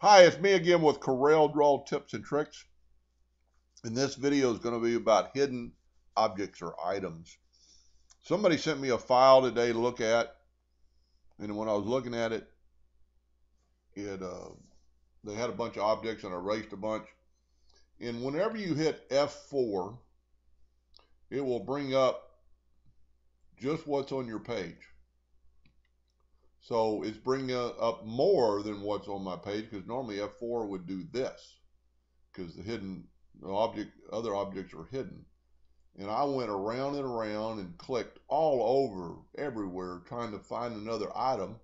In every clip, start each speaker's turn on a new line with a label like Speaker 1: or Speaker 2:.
Speaker 1: Hi, it's me again with Corel Draw tips and tricks. And this video is going to be about hidden objects or items. Somebody sent me a file today to look at. And when I was looking at it, it uh, they had a bunch of objects and I erased a bunch. And whenever you hit F4, it will bring up just what's on your page. So it's bringing up more than what's on my page because normally F4 would do this because the hidden object, other objects are hidden. And I went around and around and clicked all over everywhere trying to find another item.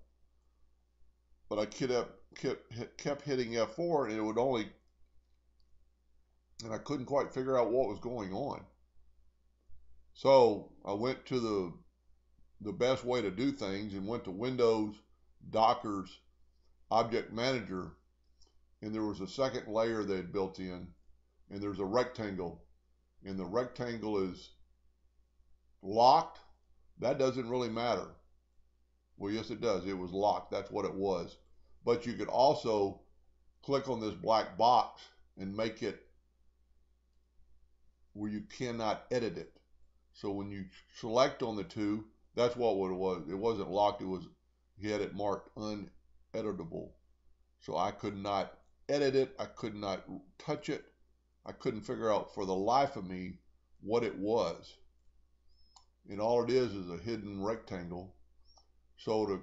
Speaker 1: But I kept, kept, kept hitting F4 and it would only, and I couldn't quite figure out what was going on. So I went to the the best way to do things and went to Windows, Dockers, Object Manager, and there was a second layer they had built in, and there's a rectangle, and the rectangle is locked. That doesn't really matter. Well, yes, it does. It was locked. That's what it was. But you could also click on this black box and make it where you cannot edit it. So when you select on the two, that's what it was. It wasn't locked. It was he had it marked uneditable. So I could not edit it. I could not touch it. I couldn't figure out for the life of me what it was. And all it is is a hidden rectangle. So to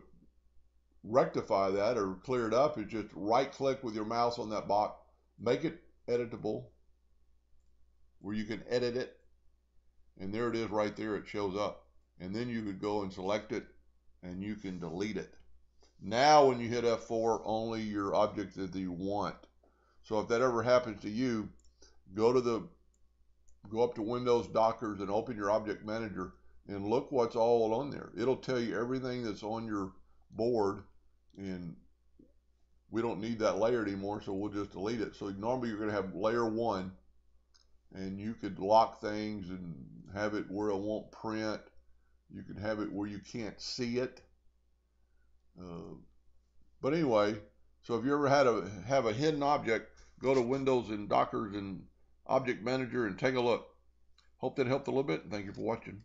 Speaker 1: rectify that or clear it up is just right click with your mouse on that box, make it editable where you can edit it. And there it is right there. It shows up and then you could go and select it and you can delete it. Now when you hit F4, only your object that you want. So if that ever happens to you, go to the go up to Windows Dockers and open your object manager and look what's all on there. It'll tell you everything that's on your board and we don't need that layer anymore, so we'll just delete it. So normally you're going to have layer one and you could lock things and have it where it won't print you can have it where you can't see it. Uh, but anyway, so if you ever had a have a hidden object, go to Windows and Dockers and Object Manager and take a look. Hope that helped a little bit. Thank you for watching.